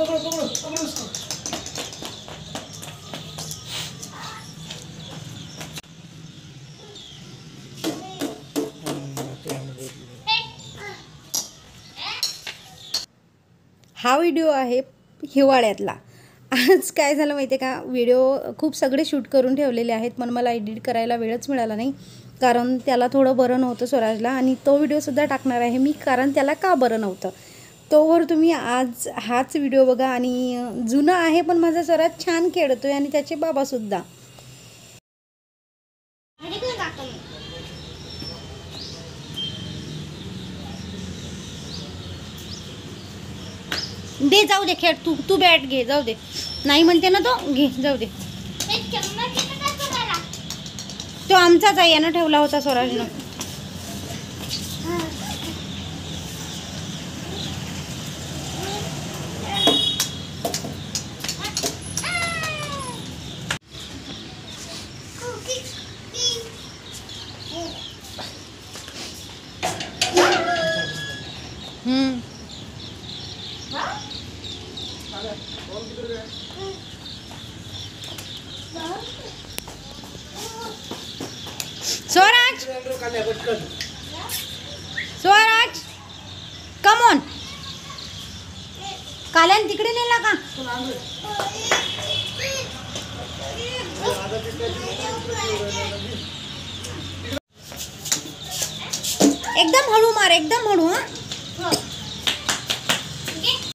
पकड़ो पकड़ो पकड़ो उसको हा व्हिडिओ आहे हिवाळ्यातला. आज काय झालं माहिती आहे का? व्हिडिओ खूप सगळे शूट करून ठेवलेले आहेत पण मला एडिट करायला वेळच मिळाला नाही. कारण त्याला थोडं बरं नव्हतं स्वराजला आणि तो व्हिडिओसुद्धा टाकणार आहे मी कारण त्याला का बरं नव्हतं? तोवर तुम्ही आज हाच व्हिडिओ बघा आणि जुनं आहे पण माझा स्वराज छान खेळतोय आणि त्याचे बाबासुद्धा दे जाऊ दे खेळ तू तू बॅट घे जाऊ दे. नाही म्हणते ना तो? घे जाऊ दे. तो आमचाच आहे यानं ठेवला होता स्वराजनं. स्वराज! स्वराज! कमॉन काल्यान तिकडे नेला का? एकदम हळू मार एकदम हळू हा.